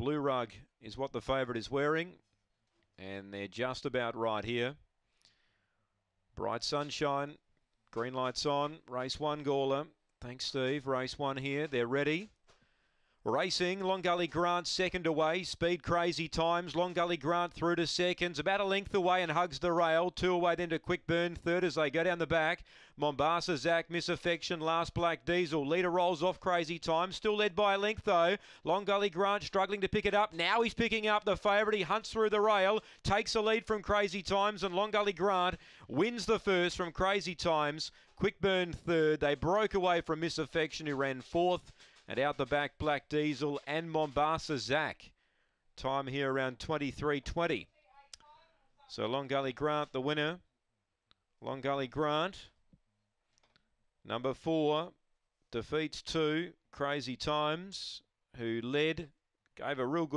blue rug is what the favourite is wearing. And they're just about right here. Bright sunshine. Green lights on. Race one, Gawler. Thanks, Steve. Race one here. They're ready. Racing, Long Gully Grant second away, speed crazy times. Long Gully Grant through to seconds, about a length away and hugs the rail. Two away then to Quick Burn, third as they go down the back. Mombasa, Zach, Miss Affection, last Black Diesel. Leader rolls off crazy times, still led by a length though. Long Gully Grant struggling to pick it up. Now he's picking up the favourite. He hunts through the rail, takes a lead from Crazy Times, and Long Gully Grant wins the first from Crazy Times. Quick Burn third. They broke away from Miss Affection, who ran fourth. And out the back, Black Diesel and Mombasa Zach. Time here around 23.20. So Long Gully Grant, the winner. Long Gully Grant, number four, defeats two, Crazy Times, who led, gave a real good